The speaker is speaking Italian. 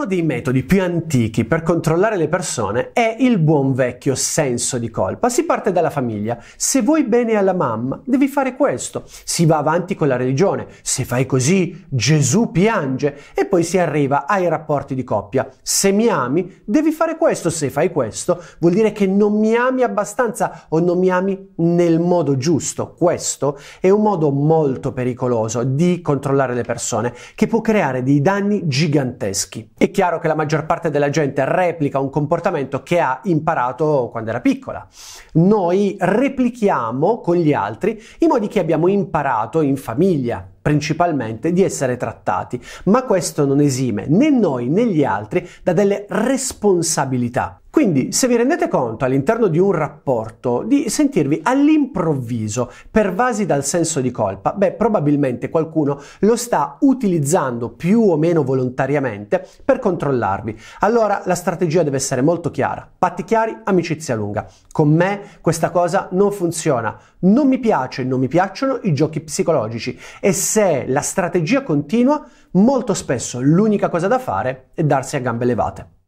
Uno dei metodi più antichi per controllare le persone è il buon vecchio senso di colpa. Si parte dalla famiglia. Se vuoi bene alla mamma, devi fare questo. Si va avanti con la religione. Se fai così, Gesù piange. E poi si arriva ai rapporti di coppia. Se mi ami, devi fare questo. Se fai questo, vuol dire che non mi ami abbastanza o non mi ami nel modo giusto. Questo è un modo molto pericoloso di controllare le persone che può creare dei danni giganteschi. È chiaro che la maggior parte della gente replica un comportamento che ha imparato quando era piccola. Noi replichiamo con gli altri i modi che abbiamo imparato in famiglia, principalmente di essere trattati, ma questo non esime né noi né gli altri da delle responsabilità. Quindi, se vi rendete conto all'interno di un rapporto di sentirvi all'improvviso pervasi dal senso di colpa, beh, probabilmente qualcuno lo sta utilizzando più o meno volontariamente per controllarvi. Allora la strategia deve essere molto chiara. Patti chiari, amicizia lunga. Con me questa cosa non funziona. Non mi piace, non mi piacciono i giochi psicologici e se la strategia continua, molto spesso l'unica cosa da fare è darsi a gambe levate.